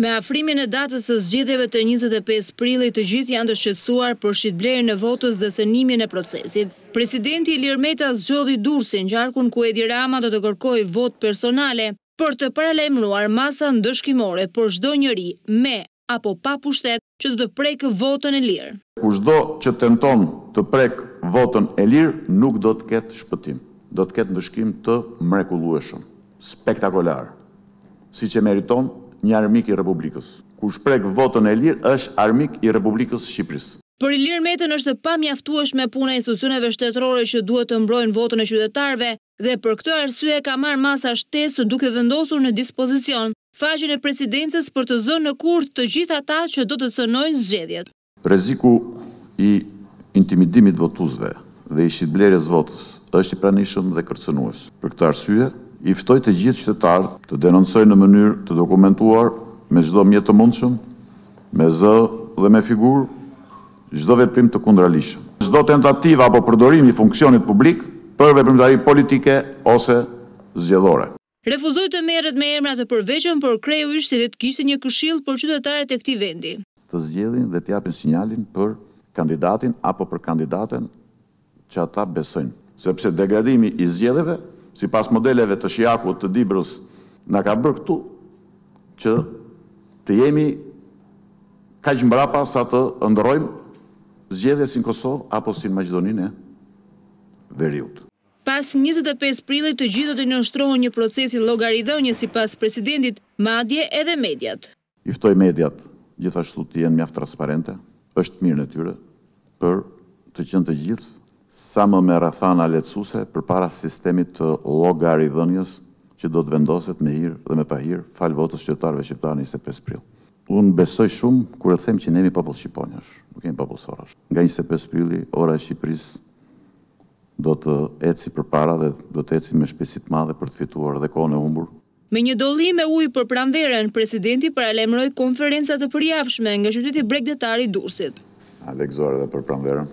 Me afrimin e datës së zgjedhjeve të njëzet e pesë prillit të gjithë janë të shqetësuar për shitblerjen e votës dhe cënimin e procesit. Presidenti Ilir Meta zgjodhi Durrësin, qarkun ku Edi Rama do të kërkojë votë personale, për të paralajmëruar masa ndëshkimore, për çdo njeri, me, apo pa pushtet që do të prekë votën e lirë. Kushdo që tenton të prekë votën e lirë nuk do të ketë shpëtim. Do të ketë ndëshkim të mrekullueshëm, spektakolar, siç e meriton një armik i Republikës. Kush prek votën e lirë është armik i Republikës së Shqipërisë. Për Ilir Metën është e pamjaftueshme puna e institucioneve shtetërore që duhet të mbrojnë votën e qytetarëve dhe për këtë arsye ka marrë masa shtesë duke vendosur në dispozicion faqen e Presidencës për të zënë në kurth të gjithë ata që do të cënojnë zgjedhjet. Rreziku i intimidimit votuesve dhe i shitblerjes votës është i pranishëm dhe kërcënues. Për këtë arsye, i ftoj të gjithë qytetarët të denoncojnë në mënyrë të dokumentuar me çdo mjet të mundshëm, me zë dhe me figurë, çdo veprim të kundraligjshëm. Çdo tentativë apo përdorim i funksionit publik për veprimtari politike ose zgjedhore. Refuzoi të merret me emra të përveçëm por kreu i shtetit kishte një këshillë për qytetarët e këtij vendi. Të zgjedhin dhe të japin sinjalin për kandidatin apo për kandidaten që ata besojnë. Sepse degradimi i zgjedhjeve, sipas modeleve të Shijakut të Dibrës na ka bërë këtu që të jemi kaq mbrapa sa të ëndërrojmë zgjedhje si në Kosovë apo si në Maqedoninë e Veriut. Pas njëzet e pesë prillit të gjithë do t'i nënshtrohen një procesi llogaridhënie sipas presidentit, madje edhe mediat. I ftoj mediat gjithashtu të jenë mjaft transparente, është në të mirën e tyre, për të qenë të gjithë sa më me rrethana lehtësuese përpara sistemit të llogaridhënies që do të vendoset me hir dhe me pahir falë votës së qytetarëve shqiptarë në njëzet e pesë prill. Unë besoj shumë kur e them që ne jemi popull shqiponjash, nuk jemi popull sorrash. Nga njëzet e pesë prilli ora e Shqipërisë do të eci përpara dhe do të eci me shpejtësi të madhe për të fituar dhe kohën e humbur, Me një dolli me ujë për pranverën, presidenti paralajmëroi konferenca të përjavshme nga qyteti bregdetar i Durrësit. Gëzuar edhe për pranverën?